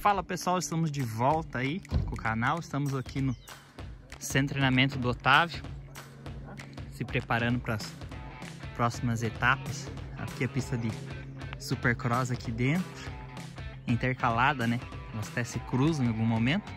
Fala pessoal, estamos de volta aí com o canal. Estamos aqui no centro de treinamento do Otávio, se preparando para as próximas etapas. Aqui a pista de Supercross aqui dentro, intercalada, né? Elas até se cruzam em algum momento.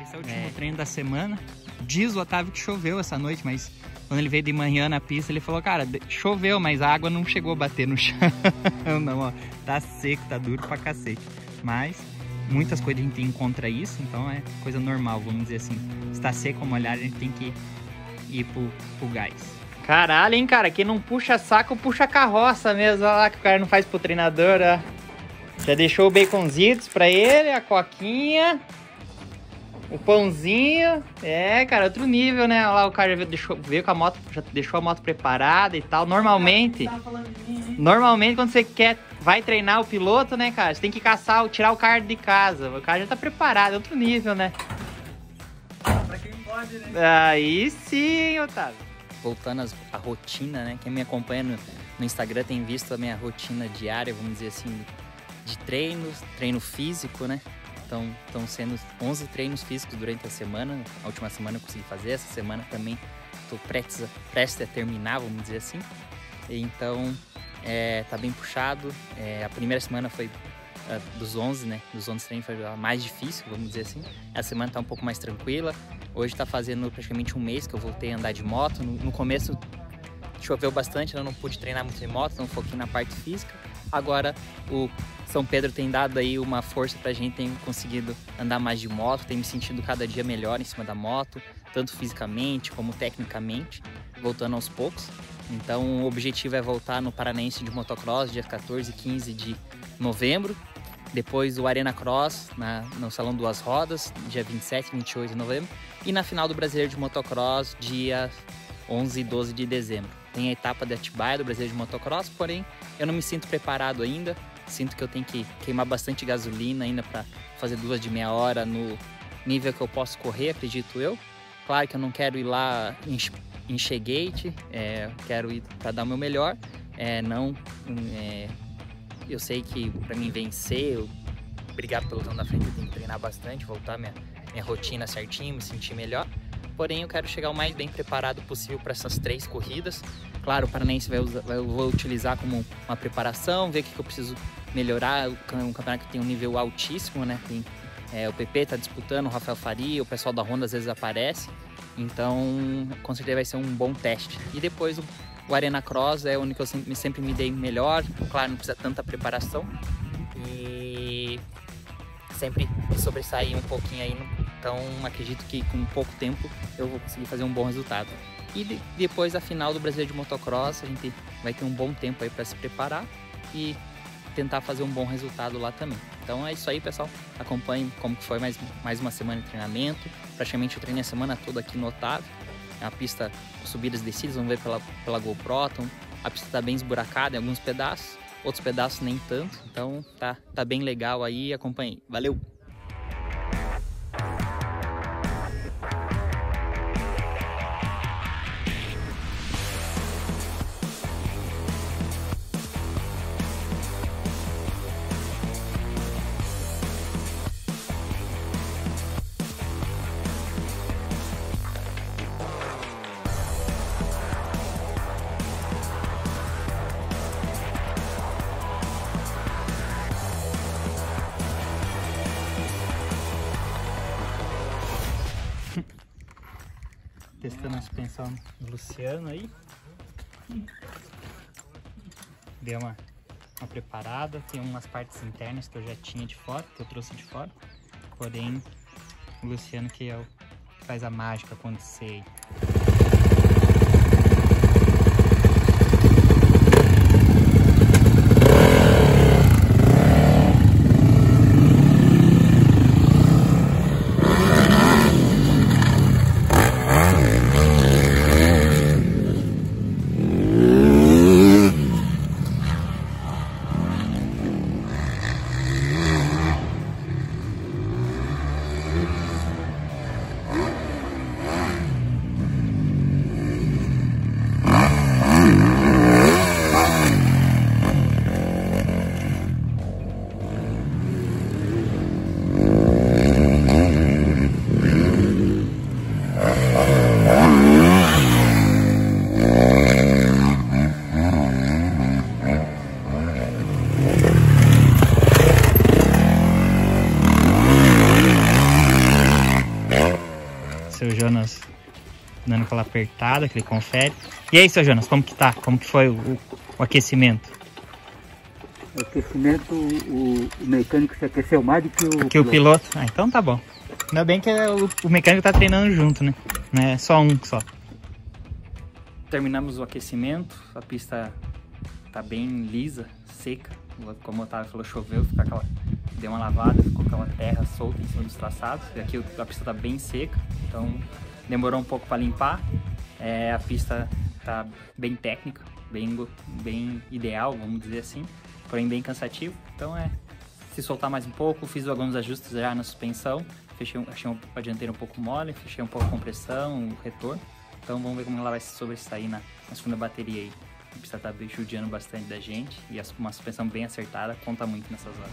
Esse é o último é. treino da semana. Diz o Otávio que choveu essa noite, mas quando ele veio de manhã na pista, ele falou, cara, choveu, mas a água não chegou a bater no chão. não, ó, tá seco, tá duro pra cacete. Mas muitas coisas a gente encontra isso, então é coisa normal, vamos dizer assim. Está seco molhado, a gente tem que ir pro, pro gás. Caralho, hein, cara, quem não puxa saco, puxa carroça mesmo. Olha lá que o cara não faz pro treinador, ó. Já deixou o baconzitos pra ele, a coquinha. O pãozinho. É, cara, outro nível, né? Olha lá, o cara deixou, veio com a moto, já deixou a moto preparada e tal. Normalmente. Normalmente, quando você quer. Vai treinar o piloto, né, cara? Você tem que caçar, tirar o cara de casa. O cara já tá preparado, é outro nível, né? Pra quem pode, né? Aí sim, Otávio. Voltando à rotina, né? Quem me acompanha no, no Instagram tem visto a minha rotina diária, vamos dizer assim, de treinos, treino físico, né? Estão sendo 11 treinos físicos durante a semana. A última semana eu consegui fazer, essa semana também estou prestes, prestes a terminar, vamos dizer assim. Então, é, tá bem puxado. É, a primeira semana foi uh, dos 11, né? Dos 11 treinos foi a mais difícil, vamos dizer assim. Essa semana tá um pouco mais tranquila. Hoje tá fazendo praticamente um mês que eu voltei a andar de moto. No, no começo choveu bastante, eu não pude treinar muito de moto, então foquei na parte física. Agora o São Pedro tem dado aí uma força pra gente, tem conseguido andar mais de moto, tem me sentido cada dia melhor em cima da moto, tanto fisicamente como tecnicamente, voltando aos poucos. Então o objetivo é voltar no Paranaense de Motocross dia 14 e 15 de novembro. Depois o Arena Cross na, no Salão Duas Rodas, dia 27 e 28 de novembro. E na final do Brasileiro de Motocross, dia 11 e 12 de dezembro. Tem a etapa de Atibaia do Brasileiro de Motocross, porém eu não me sinto preparado ainda. Sinto que eu tenho que queimar bastante gasolina ainda para fazer duas de meia hora no nível que eu posso correr, acredito eu. Claro que eu não quero ir lá em, é, quero ir para dar o meu melhor. É, não, é, eu sei que para mim vencer, eu, pelo tão da frente, eu tenho que treinar bastante, voltar minha, minha rotina certinho, me sentir melhor. Porém, eu quero chegar o mais bem preparado possível para essas três corridas. Claro, o Paranaense vai, usar, vai, vou utilizar como uma preparação, ver o que, que eu preciso melhorar. Um campeonato que tem um nível altíssimo, né? Tem, é, o PP está disputando, o Rafael Faria, o pessoal da Honda às vezes aparece. Então, com certeza vai ser um bom teste. E depois o, o Arena Cross é o único que eu sempre, sempre me dei melhor. Claro, não precisa tanta preparação. E sempre sobressair um pouquinho aí no, então acredito que com pouco tempo eu vou conseguir fazer um bom resultado. E de, depois a final do Brasileiro de Motocross, a gente vai ter um bom tempo aí para se preparar e tentar fazer um bom resultado lá também. Então é isso aí, pessoal. Acompanhe como que foi mais, mais uma semana de treinamento. Praticamente eu treinei a semana toda aqui no Otávio. É a pista, subidas e descidas, vamos ver pela, pela GoPro. Então, a pista está bem esburacada em alguns pedaços, outros pedaços nem tanto. Então tá, tá bem legal aí, acompanhe. Valeu! Testando a suspensão do Luciano aí. Deu uma, uma preparada, tem umas partes internas que eu já tinha de fora, que eu trouxe de fora. Porém, o Luciano que é o faz a mágica acontecer. o aquela apertada, aquele confere. E aí, seu Jonas, como que tá? Como que foi o, o aquecimento? O aquecimento, o, o, mecânico se aqueceu mais do que o que piloto. o piloto. Ah, então tá bom. Ainda bem que o, o mecânico tá treinando junto, né? Não é só um só. Terminamos o aquecimento, a pista tá bem lisa, seca. Como o Otávio falou, choveu, ficou aquela, deu uma lavada, ficou aquela terra solta em cima dos traçados. E aqui a pista tá bem seca, então demorou um pouco para limpar. É, a pista tá bem técnica, bem, bem ideal, vamos dizer assim, porém bem cansativo. Então é se soltar mais um pouco, fiz alguns ajustes já na suspensão, fechei, achei a dianteira um pouco mole, fechei um pouco a compressão, o retorno. Então vamos ver como ela vai se sobressair na, na segunda bateria aí. A pista tá judiando bastante da gente e uma suspensão bem acertada conta muito nessas horas.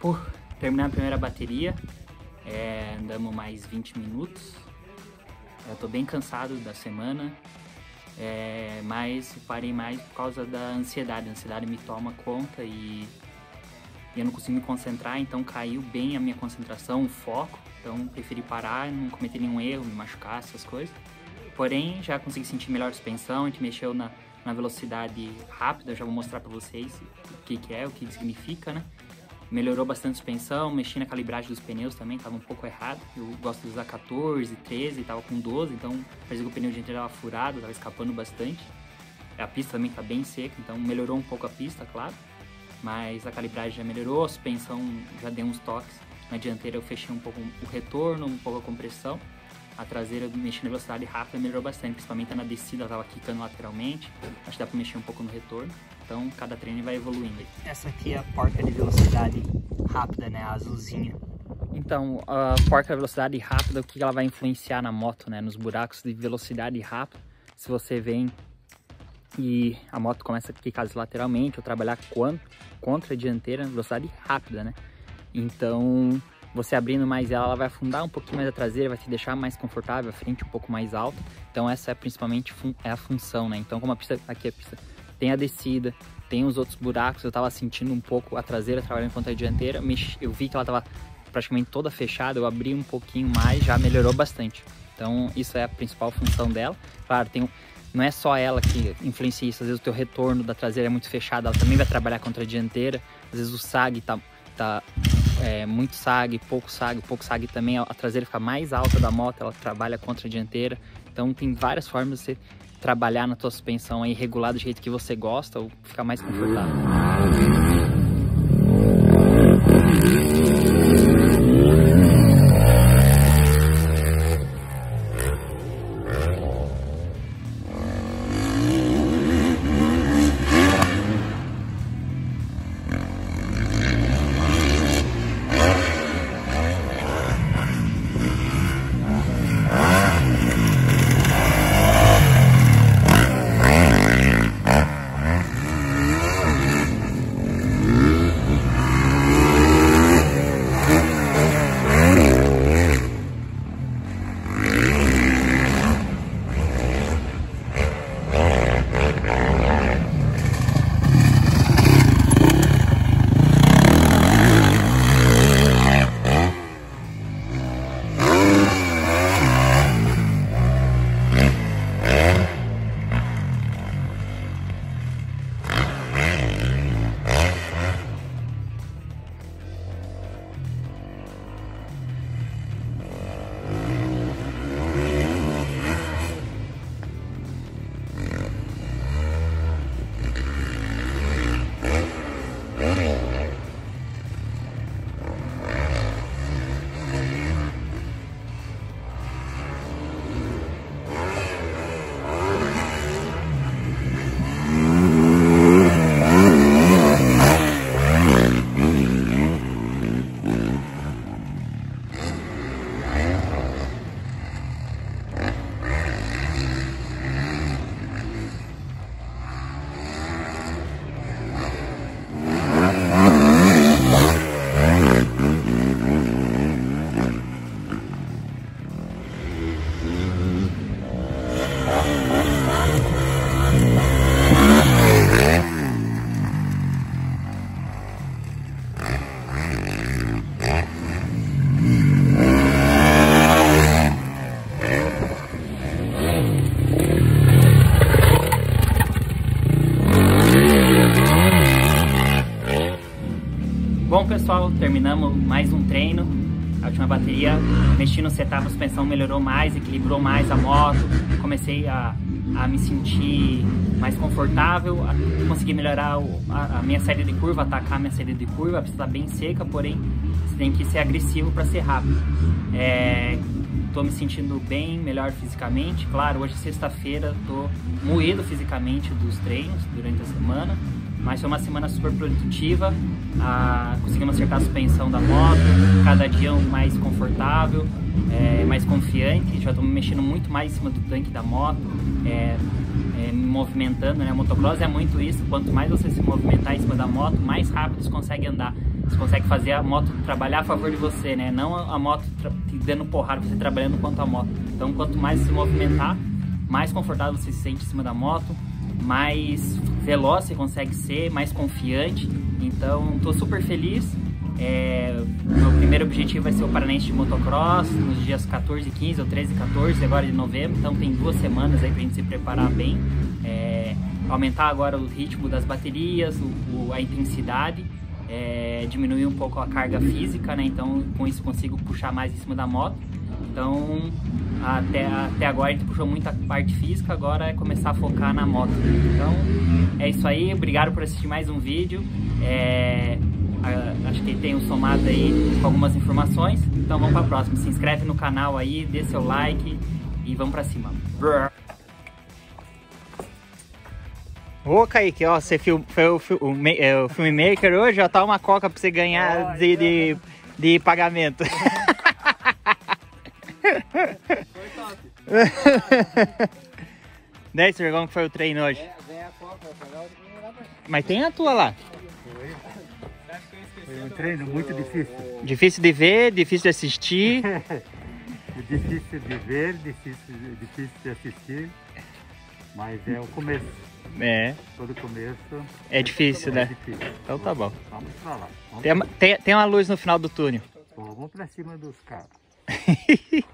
Pô, terminar a primeira bateria, é, andamos mais 20 minutos. Eu tô bem cansado da semana, é, mas parei mais por causa da ansiedade. A ansiedade me toma conta e, e eu não consigo me concentrar, então caiu bem a minha concentração, o foco. Então preferi parar, não cometer nenhum erro, me machucar, essas coisas. Porém, já consegui sentir melhor a suspensão, a gente mexeu na, na velocidade rápida, já vou mostrar para vocês o que, que é, o que significa, né? Melhorou bastante a suspensão, mexi na calibragem dos pneus também, estava um pouco errado. Eu gosto de usar 14, 13, estava com 12, então parecia que o pneu dianteiro estava furado, estava escapando bastante. A pista também está bem seca, então melhorou um pouco a pista, claro. Mas a calibragem já melhorou, a suspensão já deu uns toques. Na dianteira eu fechei um pouco o retorno, um pouco a compressão a traseira mexendo na velocidade rápida melhorou bastante, principalmente na descida, estava quicando lateralmente, acho que dá para mexer um pouco no retorno, então cada treino vai evoluindo. Essa aqui é a porca de velocidade rápida, né, a azulzinha. Então, a porca de velocidade rápida, o que ela vai influenciar na moto, né, nos buracos de velocidade rápida, se você vem e a moto começa a quicar lateralmente ou trabalhar contra a dianteira, velocidade rápida, né, então você abrindo mais ela, ela vai afundar um pouquinho mais a traseira, vai te deixar mais confortável, a frente um pouco mais alta. Então essa é principalmente é a função, né? Então como a pista, aqui a pista tem a descida, tem os outros buracos, eu tava sentindo um pouco a traseira trabalhando contra a dianteira, eu vi que ela tava praticamente toda fechada, eu abri um pouquinho mais, já melhorou bastante. Então isso é a principal função dela. Claro, tem não é só ela que influencia isso, às vezes o teu retorno da traseira é muito fechado, ela também vai trabalhar contra a dianteira, às vezes o sag tá, tá é, muito sag, pouco sag, pouco sag também, a traseira fica mais alta da moto, ela trabalha contra a dianteira. Então tem várias formas de você trabalhar na tua suspensão aí, regular do jeito que você gosta ou ficar mais confortável. Pessoal, terminamos mais um treino. A última bateria, mexi no setup, a suspensão melhorou mais, equilibrou mais a moto. Comecei a, a me sentir mais confortável, a conseguir melhorar o, a, a, minha saída de curva, atacar a minha saída de curva. A pista está bem seca, porém você tem que ser agressivo para ser rápido. É, tô me sentindo bem, melhor fisicamente. Claro, hoje é sexta-feira, tô moído fisicamente dos treinos durante a semana. Mas foi uma semana super produtiva, ah, conseguimos acertar a suspensão da moto, cada dia mais confortável, é, mais confiante, já estou me mexendo muito mais em cima do tanque da moto, é, é, me movimentando, né? Motocross é muito isso, quanto mais você se movimentar em cima da moto, mais rápido você consegue andar. Você consegue fazer a moto trabalhar a favor de você, né? Não a moto te dando porrada, você trabalhando quanto a moto. Então, quanto mais se movimentar, mais confortável você se sente em cima da moto, mais veloz você consegue ser, mais confiante. Então, estou super feliz. É, meu primeiro objetivo vai ser o Paranense de Motocross nos dias 14, 15 ou 13 e 14 agora de novembro. Então tem duas semanas aí pra gente se preparar bem. É, aumentar agora o ritmo das baterias, o, o, a intensidade, é, diminuir um pouco a carga física, né? Então com isso consigo puxar mais em cima da moto. Então até, até agora a gente puxou muita parte física, agora é começar a focar na moto. Então é isso aí, obrigado por assistir mais um vídeo. É, acho que tem um somado aí com algumas informações. Então vamos para a próxima. Se inscreve no canal aí, dê seu like e vamos para cima. Ô Kaique, ó, você foi o, o, o, é, o filmmaker hoje, já tá uma coca pra você ganhar de, de, de pagamento. Daí, senhor, como foi o treino hoje? É, a Mas tem a tua lá. Foi um treino muito difícil. Difícil de ver, difícil de assistir. difícil de ver, difícil, difícil de assistir. Mas é o começo. É. Todo começo. É difícil, é né? Difícil. Então tá bom. Vamos pra lá. Vamos tem, tem, tem uma luz no final do túnel. Vamos pra cima dos carros.